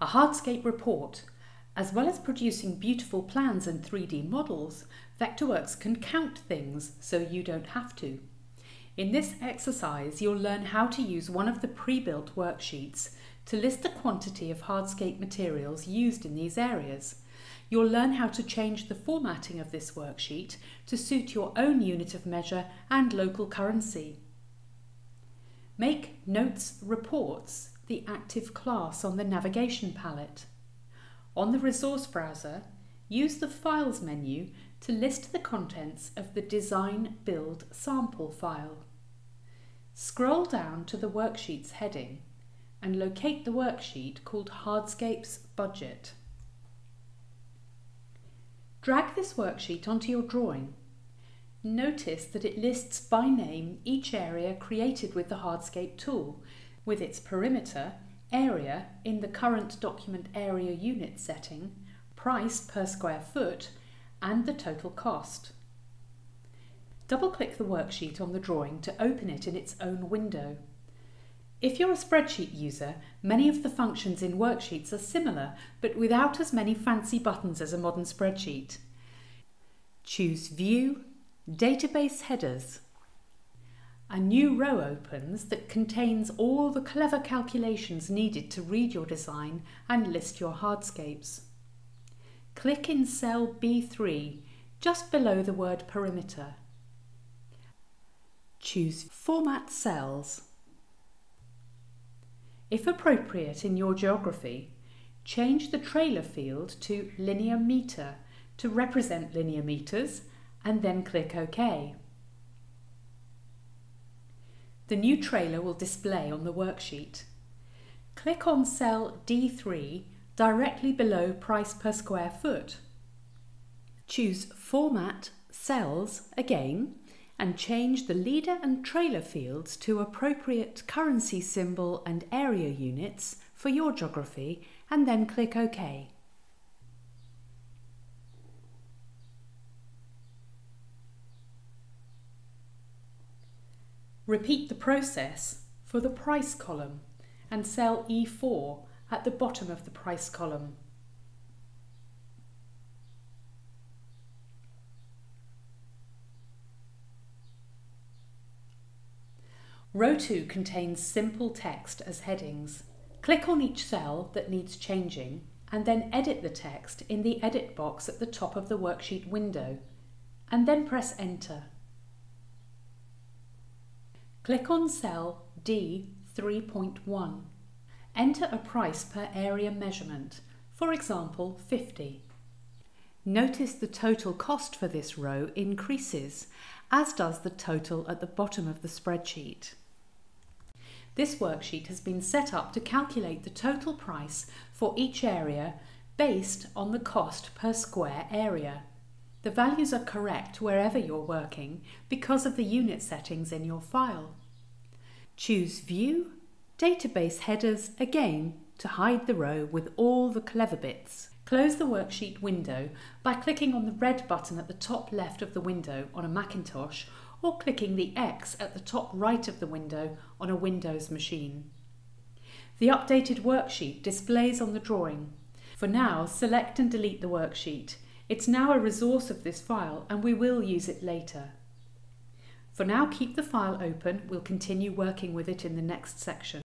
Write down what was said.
A hardscape report. As well as producing beautiful plans and 3D models, Vectorworks can count things so you don't have to. In this exercise, you'll learn how to use one of the pre-built worksheets to list the quantity of hardscape materials used in these areas. You'll learn how to change the formatting of this worksheet to suit your own unit of measure and local currency. Make Notes Reports the active class on the navigation palette. On the resource browser, use the Files menu to list the contents of the Design Build sample file. Scroll down to the Worksheets heading and locate the worksheet called Hardscapes Budget. Drag this worksheet onto your drawing. Notice that it lists by name each area created with the Hardscape tool, with its perimeter, area in the current document area unit setting, price per square foot, and the total cost. Double-click the worksheet on the drawing to open it in its own window. If you're a spreadsheet user, many of the functions in worksheets are similar, but without as many fancy buttons as a modern spreadsheet. Choose View, Database Headers. A new row opens that contains all the clever calculations needed to read your design and list your hardscapes. Click in cell B3, just below the word perimeter. Choose Format Cells. If appropriate in your geography, change the trailer field to linear metre to represent linear metres and then click OK. The new trailer will display on the worksheet. Click on cell D3 directly below price per square foot. Choose Format Cells again and change the leader and trailer fields to appropriate currency symbol and area units for your geography and then click OK. Repeat the process for the price column and cell E4 at the bottom of the price column. Row 2 contains simple text as headings. Click on each cell that needs changing and then edit the text in the edit box at the top of the worksheet window and then press enter. Click on cell D3.1. Enter a price per area measurement, for example 50. Notice the total cost for this row increases, as does the total at the bottom of the spreadsheet. This worksheet has been set up to calculate the total price for each area based on the cost per square area. The values are correct wherever you're working because of the unit settings in your file. Choose View, Database Headers again to hide the row with all the clever bits. Close the worksheet window by clicking on the red button at the top left of the window on a Macintosh or clicking the X at the top right of the window on a Windows machine. The updated worksheet displays on the drawing. For now, select and delete the worksheet. It's now a resource of this file and we will use it later. For now, keep the file open. We'll continue working with it in the next section.